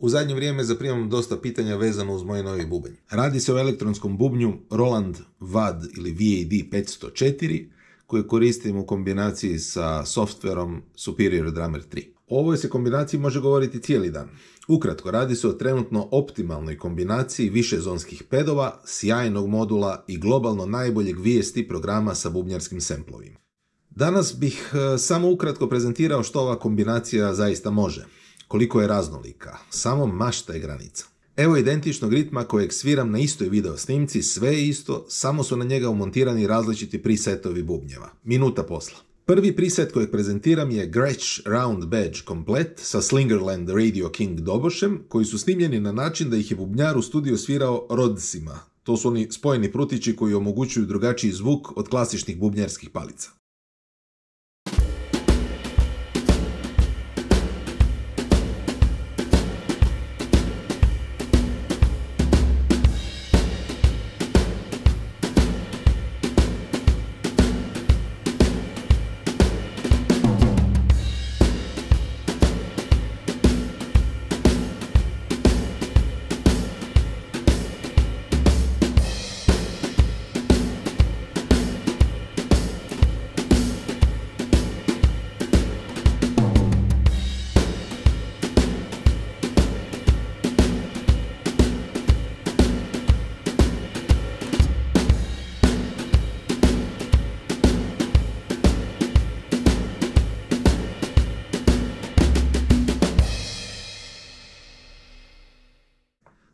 U zadnje vrijeme zaprimam dosta pitanja vezano uz moj novi bubanj. Radi se o elektronskom bubnju Roland VAD ili VAD 504 koje koristim u kombinaciji sa softverom Superior Drummer 3. O ovoj se kombinaciji može govoriti cijeli dan. Ukratko, radi se o trenutno optimalnoj kombinaciji višezonskih pedova, sjajnog modula i globalno najboljeg VST programa sa bubnjarskim semplovima. Danas bih e, samo ukratko prezentirao što ova kombinacija zaista može koliko je raznolika. Samo mašta je granica. Evo identičnog ritma kojeg sviram na istoj video snimci, sve je isto, samo su na njega umontirani različiti presetovi bubnjeva. Minuta posla. Prvi preset kojeg prezentiram je Gretsch Round Badge komplet sa Slingerland Radio King dobošem, koji su snimljeni na način da ih je bubnjar u studiju svirao Rodsima. To su oni spojeni prutići koji omogućuju drugačiji zvuk od klasičnih bubnjarskih palica.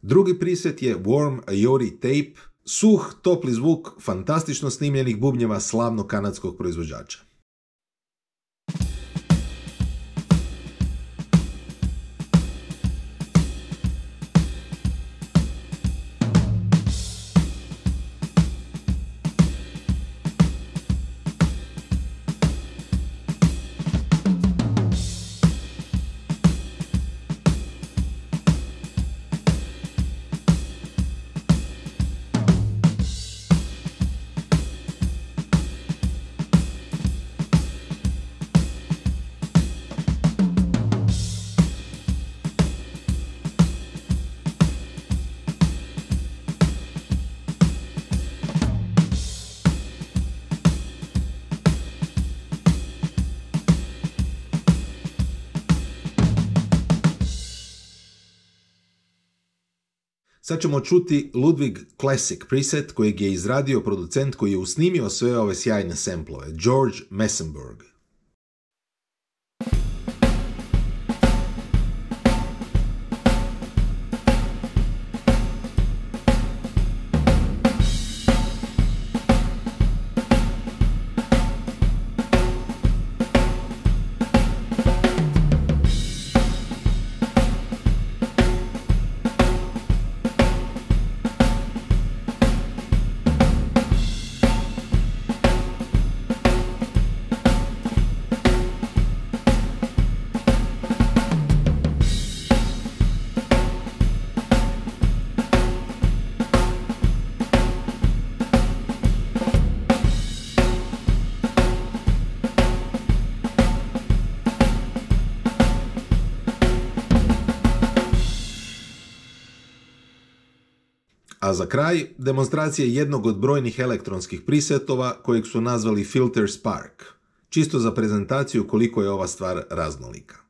Drugi preset je Warm Ayori Tape, suh, topli zvuk fantastično snimljenih bubnjeva slavnog kanadskog proizvođača. Sad ćemo čuti Ludwig Classic preset kojeg je izradio producent koji je usnimio sve ove sjajne samplove, George Messenberg. A za kraj, demonstracija jednog od brojnih elektronskih prisetova kojeg su nazvali Filter Spark, čisto za prezentaciju koliko je ova stvar raznolika.